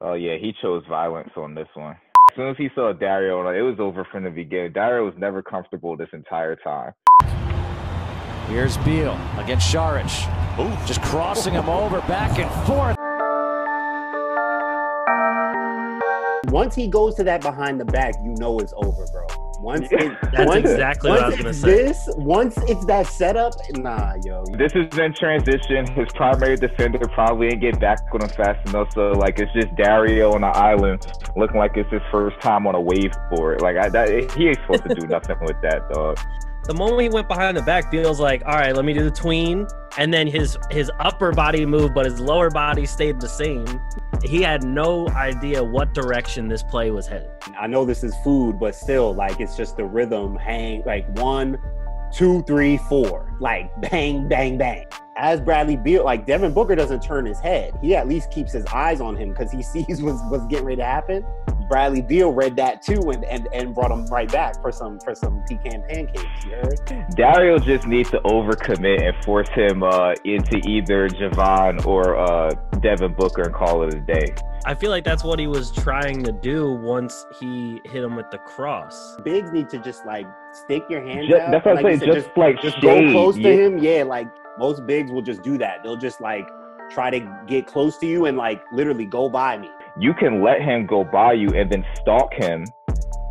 Oh yeah, he chose violence on this one. As soon as he saw Dario, it was over from the beginning. Dario was never comfortable this entire time. Here's Beal against Saric. Just crossing him over back and forth. Once he goes to that behind the back, you know it's over, bro. Once it, That's once, exactly what I was it's gonna say. This once it's that setup, nah, yo. This is in transition. His primary defender probably ain't get back on him fast enough. So like it's just Dario on the island looking like it's his first time on a wave board. Like I, that, he ain't supposed to do nothing with that, dog. The moment he went behind the back feels like, all right, let me do the tween, and then his his upper body moved, but his lower body stayed the same. He had no idea what direction this play was headed. I know this is food, but still, like it's just the rhythm. Hang like one, two, three, four, like bang, bang, bang. As Bradley Beal, like Devin Booker doesn't turn his head. He at least keeps his eyes on him because he sees what's, what's getting ready to happen. Bradley Beal read that too and, and, and brought him right back for some for some pecan pancakes. You heard? Dario just needs to overcommit and force him uh, into either Jevon or uh, Devin Booker and call it a day. I feel like that's what he was trying to do once he hit him with the cross. Bigs need to just like stick your hand Just, out. that's what I'm like saying. you Just, said, like just shade. go close to yeah. him. Yeah, like most bigs will just do that. They'll just like try to get close to you and like literally go by me. You can let him go by you and then stalk him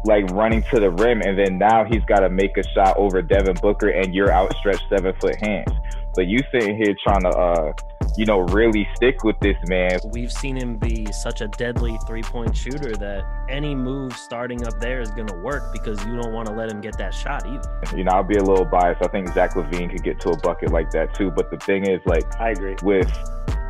like running to the rim and then now he's got to make a shot over Devin Booker and your outstretched seven foot hands. But you sitting here trying to uh you know really stick with this man. We've seen him be such a deadly three point shooter that any move starting up there is going to work because you don't want to let him get that shot either. You know, I'll be a little biased. I think Zach LaVine could get to a bucket like that too. But the thing is like I agree. with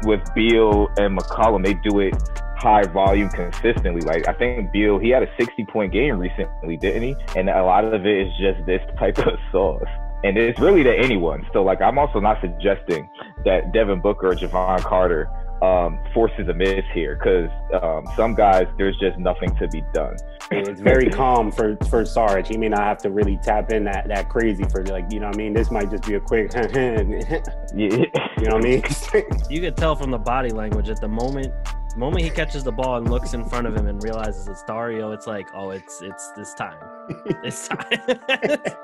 with Beal and McCollum, they do it high volume consistently. Like I think Beal, he had a 60 point game recently, didn't he? And a lot of it is just this type of sauce. And it's really to anyone. So like I'm also not suggesting that Devin Booker or Jevon Carter um, forces a miss here because um, some guys there's just nothing to be done. It's very calm for for Sarge. He may not have to really tap in that that crazy for like you know what I mean. This might just be a quick. you know what I mean? You could tell from the body language at the moment the moment he catches the ball and looks in front of him and realizes it's Dario, it's like, oh, it's it's this time. It's time.